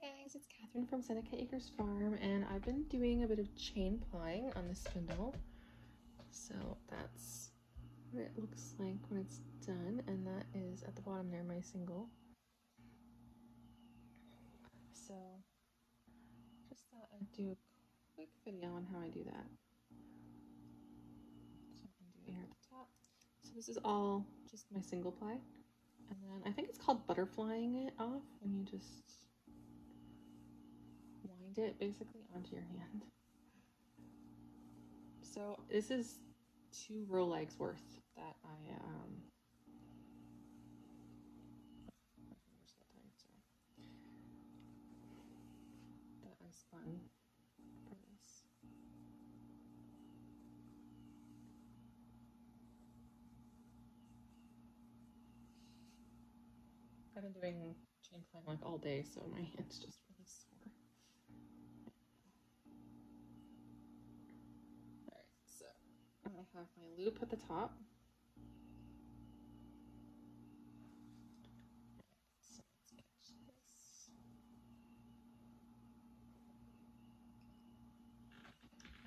Hi guys, it's Catherine from Seneca Acres Farm and I've been doing a bit of chain plying on the spindle. So that's what it looks like when it's done and that is at the bottom there my single. So just thought I'd do a quick video on how I do that. So I can do it here at the top. So this is all just my single ply. And then I think it's called butterflying it off when you just it basically onto your hand. So this is two rolags worth that I um that I spun for this. I've been doing chain plying like all day, so my hand's just really sore. Have my loop at the top.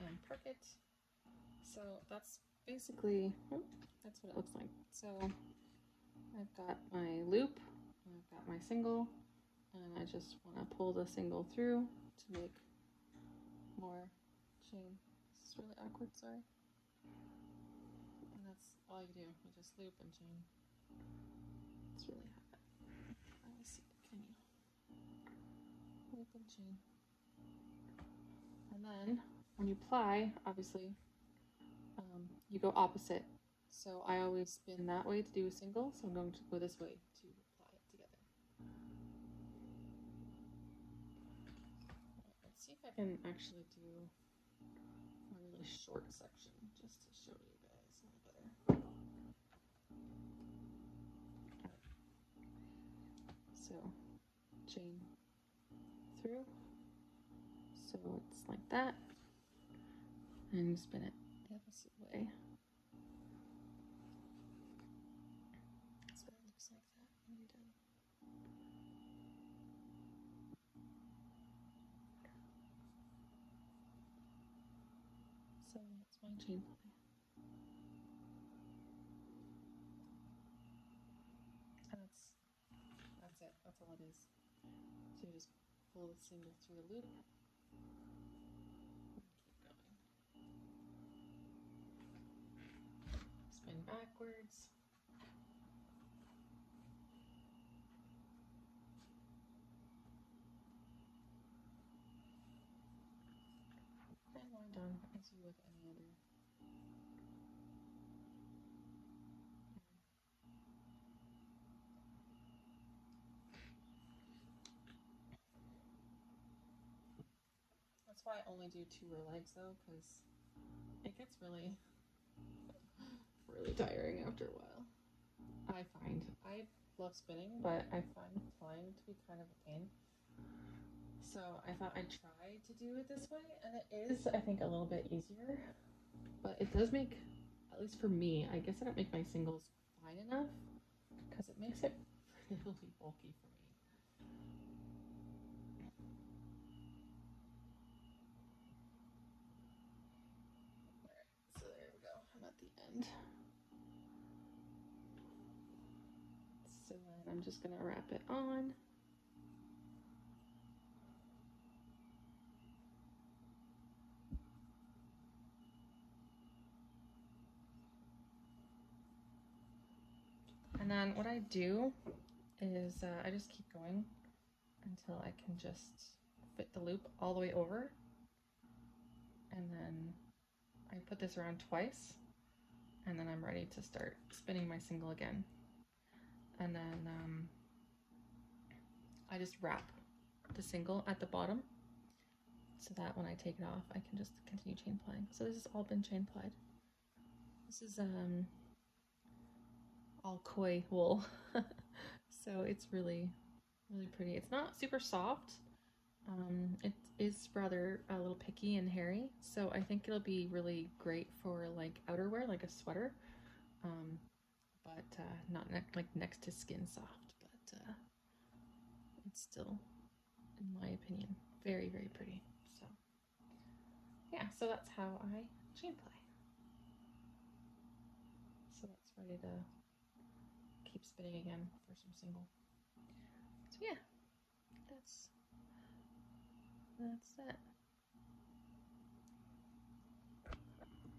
And perk it. So that's basically, oh, that's what it looks like. So I've got my loop I've got my single and I just want to pull the single through to make more chain. This is really awkward, sorry. All you do. You just loop and chain. It's really hot. Let me see. Can you? Loop and chain. And then when you ply, obviously, um, you go opposite. So I always spin that way to do a single, so I'm going to go this way to ply it together. Let's see if I can actually do a really short section just to show you chain through. So it's like that. And spin it the opposite way. So that's my chain. That's that's it. That's all it is. So you just pull the single through the loop. Keep going. Spin backwards. and wind on as you would any other. That's why I only do two rolags though, because it gets really, really tiring after a while. I find. I love spinning, but I find plying to be kind of a pain. So I thought I'd try to do it this way, and it is, I think, a little bit easier. But it does make, at least for me, I guess I don't make my singles fine enough because it makes it really bulky for me. Alright, so there we go. I'm at the So I'm just to wrap it on. And then what I do is uh, I just keep going until I can just fit the loop all the way over. And then I put this around twice and then I'm ready to start spinning my single again. And then um, I just wrap the single at the bottom so that when I take it off, I can just continue chain plying. So this has all been chain plied. This is um, all koi wool. so it's really, really pretty. It's not super soft. Um, it is rather a little picky and hairy, so I think it'll be really great for like outerwear, like a sweater, um, but uh, not ne like next to Skin Soft, but uh, it's still, in my opinion, very, very pretty. So yeah, so that's how I chain ply. So that's ready to keep spinning again for some single. So yeah, that's that's it.